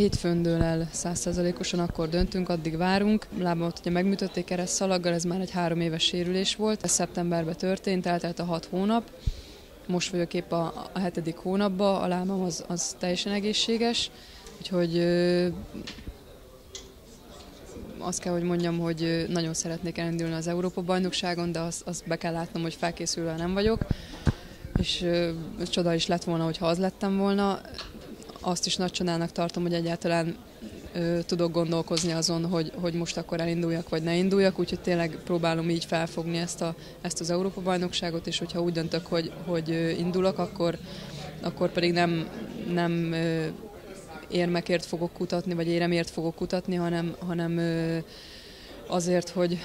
hétfőn dől el százszerzalékosan, akkor döntünk, addig várunk. Lábamat ugye megműtötték kereszt szalaggal, ez már egy három éves sérülés volt. Ez szeptemberben történt, eltelt a hat hónap. Most vagyok épp a, a hetedik hónapban, a lábam az, az teljesen egészséges, úgyhogy ö, azt kell, hogy mondjam, hogy nagyon szeretnék elindulni az Európa-bajnokságon, de azt, azt be kell látnom, hogy felkészülve nem vagyok, és ö, csoda is lett volna, hogyha az lettem volna azt is nagy csodának tartom, hogy egyáltalán ö, tudok gondolkozni azon, hogy, hogy most akkor elinduljak, vagy ne induljak, úgyhogy tényleg próbálom így felfogni ezt, a, ezt az Európa-bajnokságot, és hogyha úgy döntök, hogy, hogy indulok, akkor, akkor pedig nem, nem ö, érmekért fogok kutatni, vagy éremért fogok kutatni, hanem, hanem ö, azért, hogy,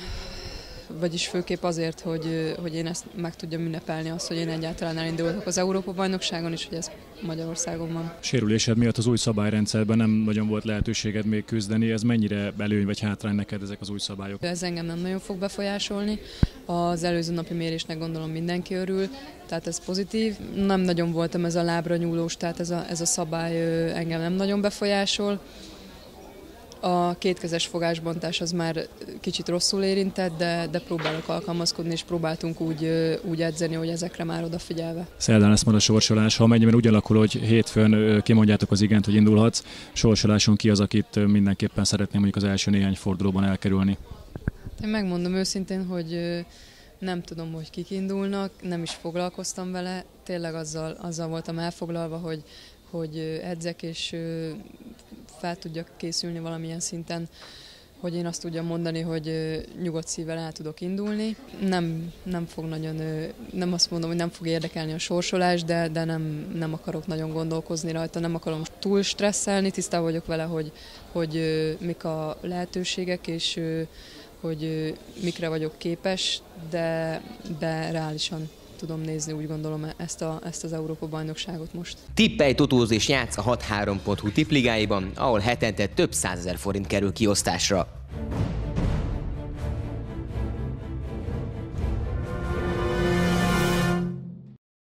vagyis főképp azért, hogy, hogy én ezt meg tudjam ünnepelni, azt, hogy én egyáltalán elindulok az Európa-bajnokságon, és hogy ez Magyarországon van. Sérülésed miatt az új szabályrendszerben nem nagyon volt lehetőséged még küzdeni, ez mennyire előny vagy hátrány neked ezek az új szabályok? Ez engem nem nagyon fog befolyásolni. Az előző napi mérésnek gondolom mindenki örül, tehát ez pozitív. Nem nagyon voltam ez a lábra nyúlós, tehát ez a, ez a szabály engem nem nagyon befolyásol. A kétkezes fogásbontás az már kicsit rosszul érintett, de, de próbálok alkalmazkodni, és próbáltunk úgy, úgy edzeni, hogy ezekre már odafigyelve. Szerdán lesz majd a sorsolás, ha amennyiben úgy alakul, hogy hétfőn kimondjátok az igent, hogy indulhatsz, sorsoláson ki az, akit mindenképpen szeretném mondjuk az első néhány fordulóban elkerülni? Én megmondom őszintén, hogy nem tudom, hogy kik indulnak, nem is foglalkoztam vele, tényleg azzal, azzal voltam elfoglalva, hogy, hogy edzek és fel tudjak készülni valamilyen szinten, hogy én azt tudjam mondani, hogy nyugodt szívvel el tudok indulni. Nem, nem fog nagyon, nem azt mondom, hogy nem fog érdekelni a sorsolás, de, de nem, nem akarok nagyon gondolkozni rajta, nem akarom túl stresszelni, tisztában vagyok vele, hogy, hogy mik a lehetőségek, és hogy mikre vagyok képes, de, de reálisan tudom nézni, úgy gondolom, ezt, a, ezt az Európa-bajnokságot most. Tippely Totóz és játsz a 6-3.hu tippligáiban, ahol hetente több százezer forint kerül kiosztásra.